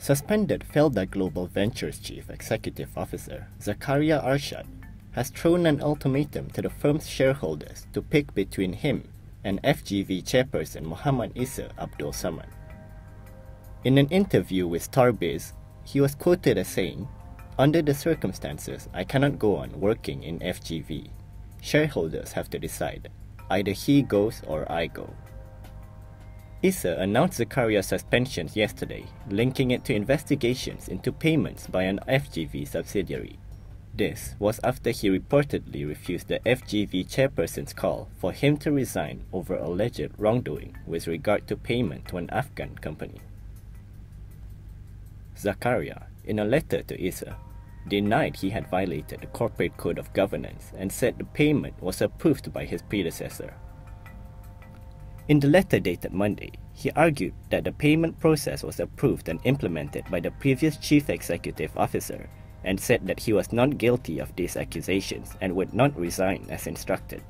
Suspended Felda Global Ventures Chief Executive Officer Zakaria Arshad has thrown an ultimatum to the firm's shareholders to pick between him and FGV chairperson Muhammad Isa Abdul Samad. In an interview with Starbiz, he was quoted as saying, Under the circumstances, I cannot go on working in FGV. Shareholders have to decide. Either he goes or I go. Isa announced Zakaria's suspension yesterday, linking it to investigations into payments by an FGV subsidiary. This was after he reportedly refused the FGV chairperson's call for him to resign over alleged wrongdoing with regard to payment to an Afghan company. Zakaria, in a letter to Isa, denied he had violated the corporate code of governance and said the payment was approved by his predecessor. In the letter dated Monday, he argued that the payment process was approved and implemented by the previous chief executive officer and said that he was not guilty of these accusations and would not resign as instructed.